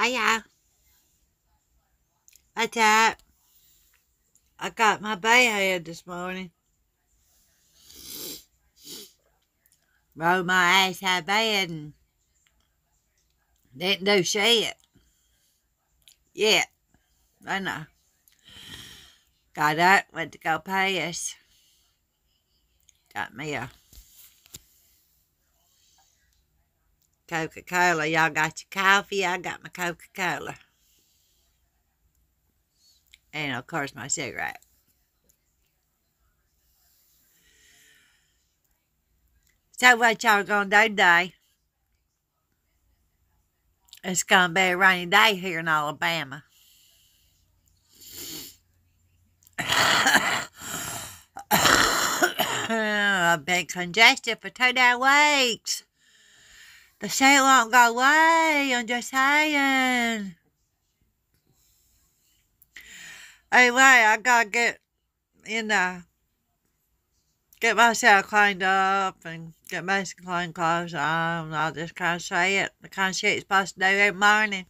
Hiya. What's up? I got my bay head this morning. Rolled my ass out of bed and didn't do shit. Yeah, I know. Got up, went to go piss. Got me a Coca-Cola. Y'all got your coffee, I got my Coca-Cola. And of course my cigarette. So what y'all gonna do today? It's gonna be a rainy day here in Alabama. I've been congested for two damn weeks. The shit won't go away. I'm just saying. Anyway, I gotta get, you know, get myself cleaned up and get my clean clothes on. I'll just of say it. The kind of shit you're supposed to do every morning.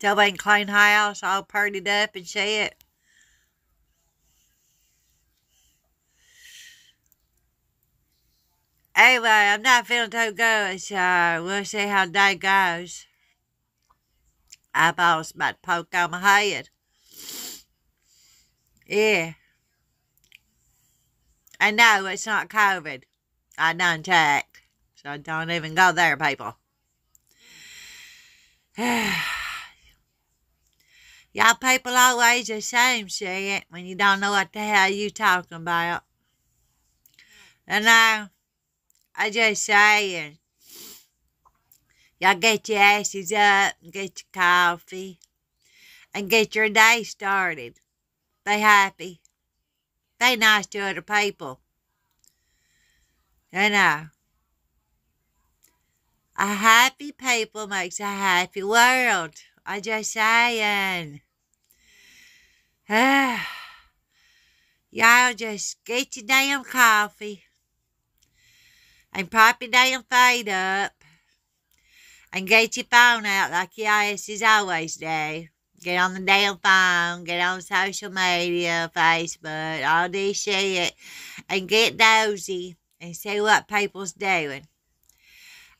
Till we can clean house, all purdied up and shit. Anyway, I'm not feeling too good, so we'll see how day goes. Eyeball's about to poke on my head. Yeah. I know it's not COVID. I done checked. So I don't even go there, people. Y'all people always the same shit when you don't know what the hell you talking about. And now, I just saying, y'all get your asses up and get your coffee and get your day started. Be happy. Be nice to other people. You know, a happy people makes a happy world. I just saying. Y'all just get your damn coffee and pop your damn feet up and get your phone out like your asses always do. Get on the damn phone, get on social media, Facebook, all this shit, and get nosy and see what people's doing.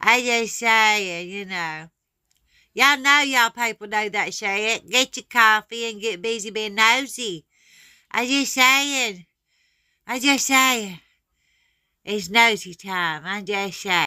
I just saying, you know. Y'all know y'all people do that shit. Get your coffee and get busy being nosy. I just saying. I just saying. It's nosy time. I just saying.